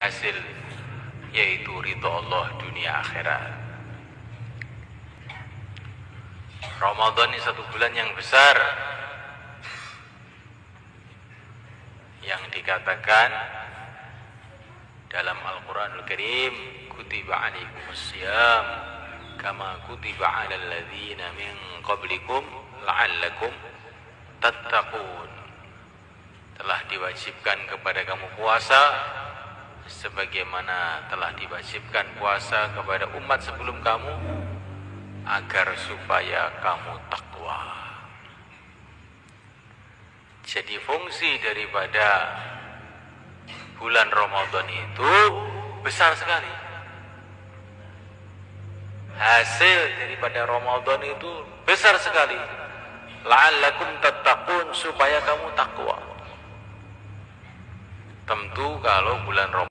hasil yaitu ridho Allah dunia akhirat. Ramadan ini satu bulan yang besar yang dikatakan dalam Al-Quranul Karim kutiba alaikumusiyam kama kutiba ala alladhina min qablikum la'allakum tattaqun telah diwajibkan kepada kamu puasa sebagaimana telah diwajibkan puasa kepada umat sebelum kamu agar supaya kamu takwa. Jadi fungsi daripada bulan Ramadan itu besar sekali. Hasil daripada Ramadan itu besar sekali. La'allakum tattaqun supaya kamu takwa. Tentu kalau bulan Ramadan